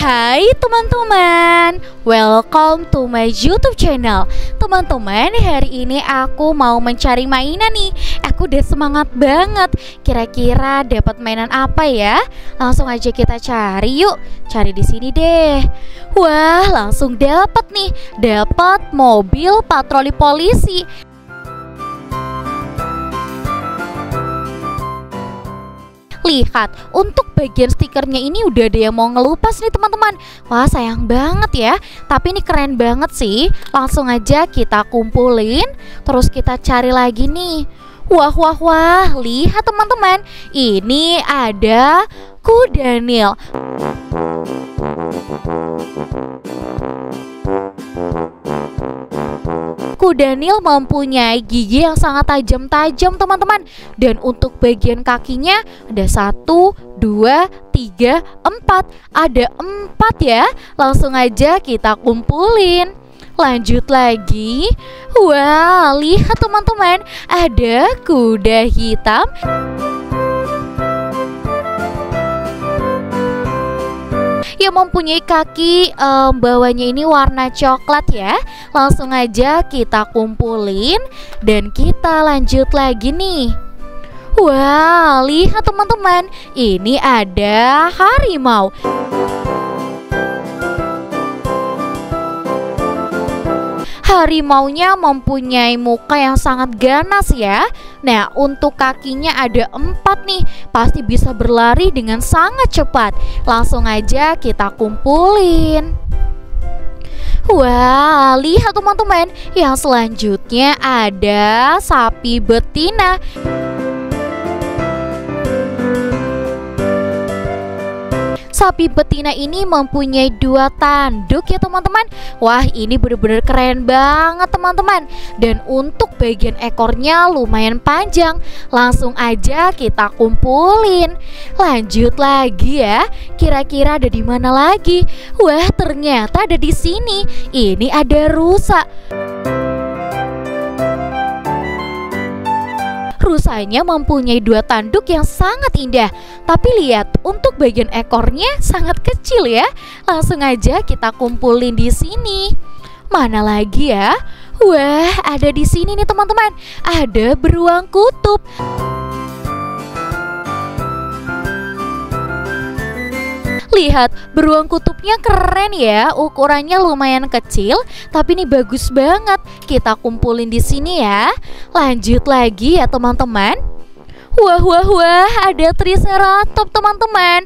Hai teman-teman, welcome to my YouTube channel. Teman-teman, hari ini aku mau mencari mainan nih. Aku udah semangat banget. Kira-kira dapat mainan apa ya? Langsung aja kita cari yuk. Cari di sini deh. Wah, langsung dapat nih. Dapat mobil patroli polisi. Lihat, untuk bagian stikernya ini udah ada yang mau ngelupas nih teman-teman. Wah sayang banget ya. Tapi ini keren banget sih. Langsung aja kita kumpulin. Terus kita cari lagi nih. Wah wah wah. Lihat teman-teman. Ini ada Kudanil Daniel mempunyai gigi yang sangat tajam-tajam teman-teman. Dan untuk bagian kakinya ada satu, dua, tiga, empat. Ada empat ya. Langsung aja kita kumpulin. Lanjut lagi. Wah lihat teman-teman. Ada kuda hitam yang mempunyai kaki um, bawahnya ini warna coklat ya Langsung aja kita kumpulin dan kita lanjut lagi nih Wah, lihat teman-teman, ini ada harimau. Harimaunya mempunyai muka yang sangat ganas ya. Nah untuk kakinya ada empat nih Pasti bisa berlari dengan sangat cepat. Langsung aja kita kumpulin. Wah, lihat teman-teman, yang selanjutnya ada sapi betina. Sapi betina ini mempunyai dua tanduk ya teman-teman. Wah ini bener-bener keren banget teman-teman. Dan untuk bagian ekornya lumayan panjang. Langsung aja kita kumpulin. Lanjut lagi ya. Kira-kira ada di mana lagi? Wah ternyata ada di sini. Ini ada rusa rusanya mempunyai dua tanduk yang sangat indah. Tapi lihat, untuk bagian ekornya sangat kecil ya. Langsung aja kita kumpulin di sini. Mana lagi ya? Wah, ada di sini nih teman-teman. Ada beruang kutub. Lihat, beruang kutubnya keren ya. Ukurannya lumayan kecil, tapi ini bagus banget. Kita kumpulin di sini ya. Lanjut lagi ya, teman-teman. Wah, wah, wah, ada triceratops, teman-teman.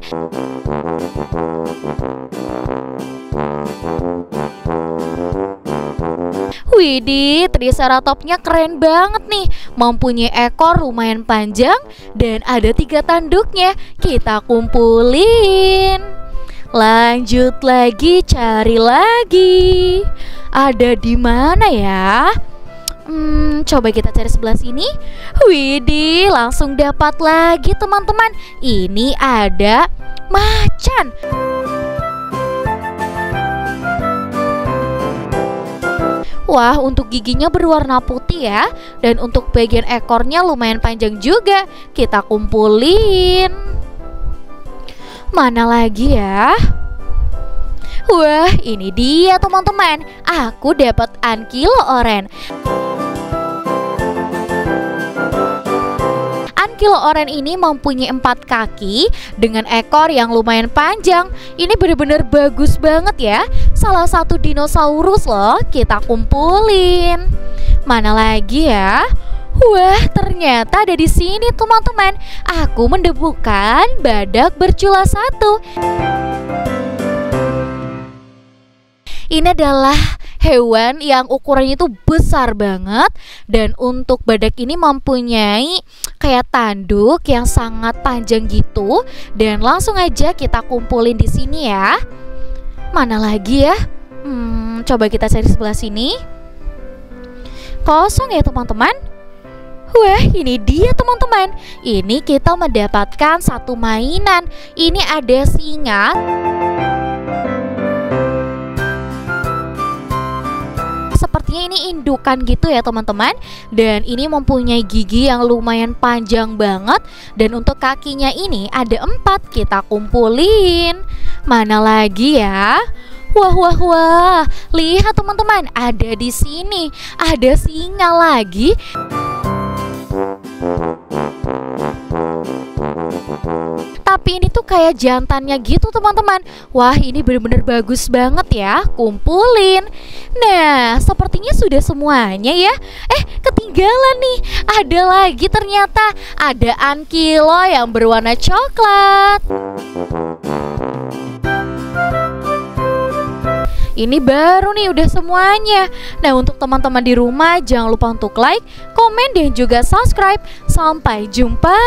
Widih, triceratopsnya keren banget nih Mempunyai ekor lumayan panjang Dan ada tiga tanduknya Kita kumpulin Lanjut lagi, cari lagi. Ada di mana ya? Hmm, coba kita cari sebelah sini. Widih, langsung dapat lagi teman-teman. Ini ada macan. Wah, untuk giginya berwarna putih ya. Dan untuk bagian ekornya lumayan panjang juga. Kita kumpulin. Mana lagi ya? Wah, ini dia teman-teman. Aku dapat ankilo oren. Ankilo oren ini mempunyai empat kaki dengan ekor yang lumayan panjang. Ini benar-benar bagus banget ya. Salah satu dinosaurus loh. Kita kumpulin. Mana lagi ya? Wah, ternyata ada di sini teman-teman. Aku menemukan badak bercula satu. Ini adalah hewan yang ukurannya itu besar banget dan untuk badak ini mempunyai kayak tanduk yang sangat panjang gitu dan langsung aja kita kumpulin di sini ya. Mana lagi ya? Hmm, coba kita cari sebelah sini. Kosong ya teman-teman. Ini dia teman-teman. Ini kita mendapatkan satu mainan. Ini ada singa. Seperti sepertinya ini indukan gitu ya teman-teman Dan ini mempunyai gigi yang lumayan panjang banget Dan untuk kakinya ini ada empat kita kumpulin Mana lagi ya? Wah wah wah, lihat teman-teman, ada di sini, ada singa lagi. Kayak jantannya gitu teman-teman. Wah ini bener-bener bagus banget ya. Kumpulin. Nah sepertinya sudah semuanya ya. Eh ketinggalan nih. Ada lagi ternyata. Ada ankilo yang berwarna coklat. Ini baru nih udah semuanya. Nah untuk teman-teman di rumah jangan lupa untuk like, komen dan juga subscribe. Sampai jumpa